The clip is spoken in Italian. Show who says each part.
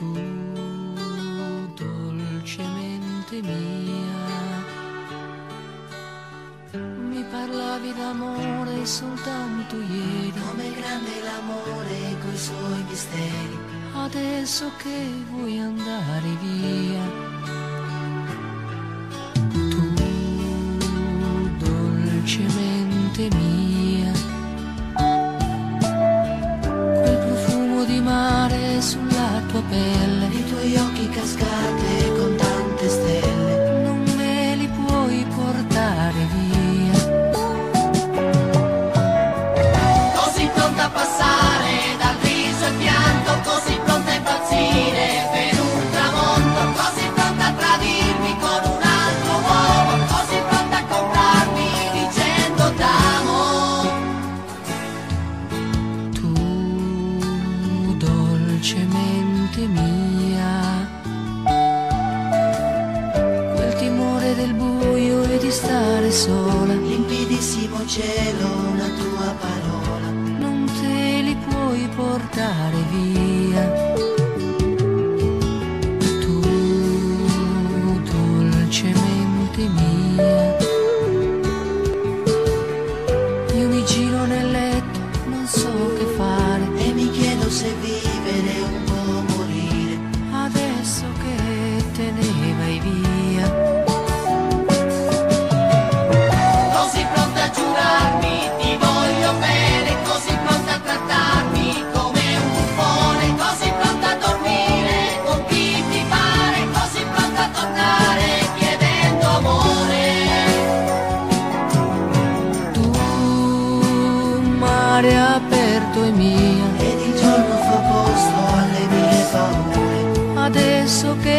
Speaker 1: tu dolcemente mia. Mi parlavi d'amore soltanto ieri,
Speaker 2: Come grande l'amore coi suoi misteri.
Speaker 1: adesso che vuoi andare via. Tu dolcemente mia. Sulla tua pelle.
Speaker 2: I tuoi occhi cascate
Speaker 1: dolcemente mia. Quel timore del buio e di stare sola,
Speaker 2: Limpidissimo cielo, una tua parola.
Speaker 1: non te li puoi portare via. Mare aperto e mia,
Speaker 2: Ed il giorno fa posto alle mie paure.
Speaker 1: adesso che